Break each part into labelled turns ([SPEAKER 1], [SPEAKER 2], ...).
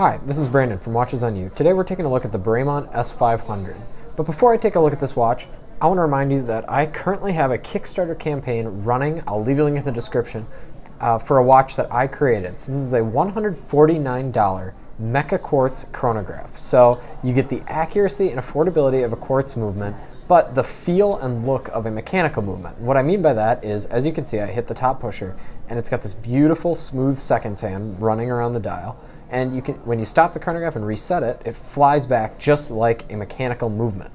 [SPEAKER 1] Hi, this is Brandon from Watches on You. Today we're taking a look at the Bremont S500. But before I take a look at this watch, I want to remind you that I currently have a Kickstarter campaign running, I'll leave a link in the description, uh, for a watch that I created. So this is a $149 Meca Quartz chronograph. So you get the accuracy and affordability of a quartz movement, but the feel and look of a mechanical movement. What I mean by that is, as you can see, I hit the top pusher, and it's got this beautiful, smooth seconds hand running around the dial and you can when you stop the chronograph and reset it, it flies back just like a mechanical movement.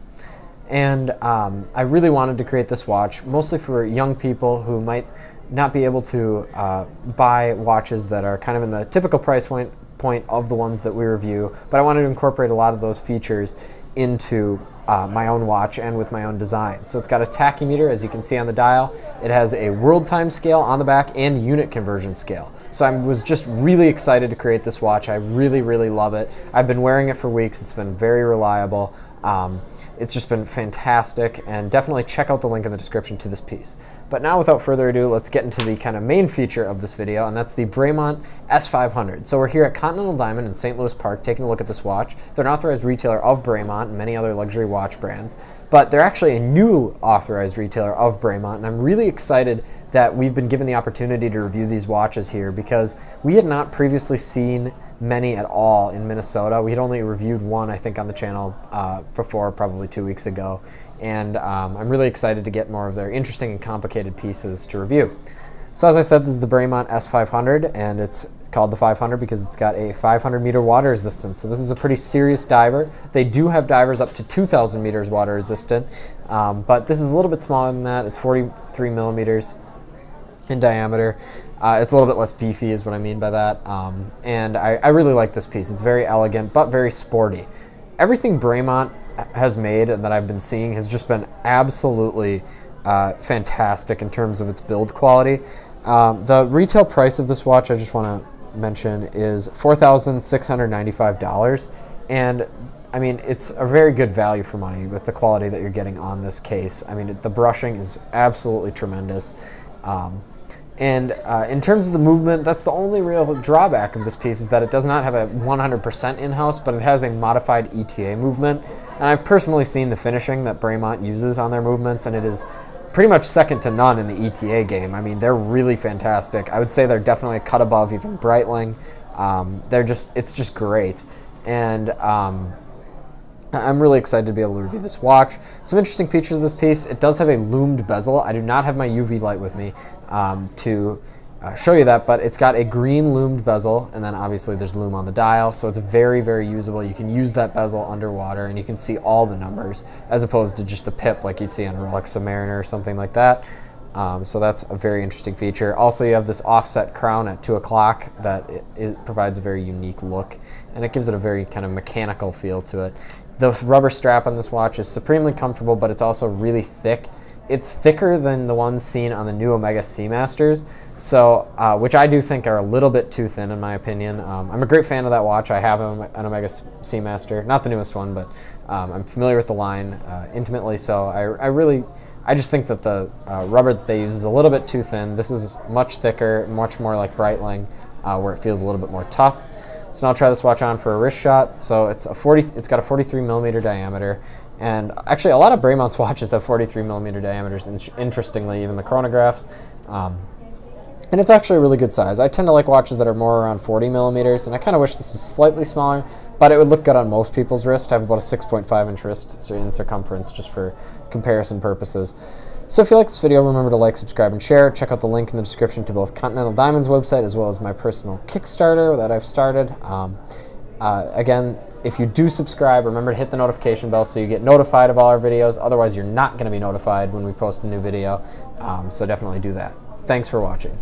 [SPEAKER 1] And um, I really wanted to create this watch mostly for young people who might not be able to uh, buy watches that are kind of in the typical price point point of the ones that we review, but I wanted to incorporate a lot of those features into uh, my own watch and with my own design. So it's got a tachymeter, as you can see on the dial. It has a world time scale on the back and unit conversion scale. So I was just really excited to create this watch. I really, really love it. I've been wearing it for weeks. It's been very reliable. Um, it's just been fantastic, and definitely check out the link in the description to this piece. But now, without further ado, let's get into the kind of main feature of this video, and that's the Bremont S500. So we're here at Continental Diamond in St. Louis Park taking a look at this watch. They're an authorized retailer of Bremont and many other luxury watch brands, but they're actually a new authorized retailer of Bremont, and I'm really excited that we've been given the opportunity to review these watches here because we had not previously seen many at all in Minnesota. We had only reviewed one, I think, on the channel uh, before, probably two weeks ago. And um, I'm really excited to get more of their interesting and complicated pieces to review. So as I said, this is the Bremont S500, and it's called the 500 because it's got a 500 meter water resistance. So this is a pretty serious diver. They do have divers up to 2,000 meters water resistant, um, but this is a little bit smaller than that. It's 43 millimeters in diameter. Uh, it's a little bit less beefy is what I mean by that. Um, and I, I, really like this piece. It's very elegant, but very sporty. Everything Bremont has made and that I've been seeing has just been absolutely uh, fantastic in terms of its build quality. Um, the retail price of this watch, I just want to mention, is $4,695. And I mean, it's a very good value for money with the quality that you're getting on this case. I mean, the brushing is absolutely tremendous. Um, and uh, in terms of the movement, that's the only real drawback of this piece is that it does not have a 100% in-house, but it has a modified ETA movement. And I've personally seen the finishing that Bremont uses on their movements, and it is pretty much second to none in the ETA game. I mean, they're really fantastic. I would say they're definitely a cut above even Breitling. Um, they're just, it's just great. And um, I'm really excited to be able to review this watch. Some interesting features of this piece. It does have a loomed bezel. I do not have my UV light with me um, to uh, show you that, but it's got a green loomed bezel, and then obviously there's loom on the dial, so it's very, very usable. You can use that bezel underwater, and you can see all the numbers, as opposed to just the pip like you'd see on a Rolex Submariner or something like that. Um, so that's a very interesting feature. Also, you have this offset crown at 2 o'clock that it, it provides a very unique look, and it gives it a very kind of mechanical feel to it. The rubber strap on this watch is supremely comfortable, but it's also really thick. It's thicker than the ones seen on the new Omega Seamasters, so uh, which I do think are a little bit too thin in my opinion. Um, I'm a great fan of that watch. I have an Omega Seamaster, not the newest one, but um, I'm familiar with the line uh, intimately. So I, I, really, I just think that the uh, rubber that they use is a little bit too thin. This is much thicker, much more like Breitling, uh, where it feels a little bit more tough. So now I'll try this watch on for a wrist shot. So it's a 40, it's got a 43 millimeter diameter. And actually a lot of Bremont's watches have 43 millimeter diameters, interestingly, even the chronographs. Um, and it's actually a really good size. I tend to like watches that are more around 40 millimeters, and I kind of wish this was slightly smaller, but it would look good on most people's wrist. I have about a 6.5 inch wrist in circumference just for comparison purposes. So if you like this video, remember to like, subscribe, and share. Check out the link in the description to both Continental Diamond's website as well as my personal Kickstarter that I've started. Um, uh, again, if you do subscribe, remember to hit the notification bell so you get notified of all our videos. Otherwise, you're not going to be notified when we post a new video. Um, so definitely do that. Thanks for watching.